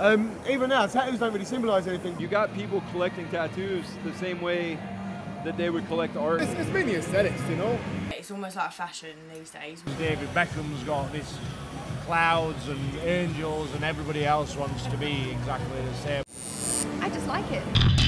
Um, even now, tattoos don't really symbolise anything. You got people collecting tattoos the same way that they would collect art. It's, it's mainly aesthetics, you know. It's almost like fashion these days. David Beckham's got this clouds and angels, and everybody else wants to be exactly the same. I just like it.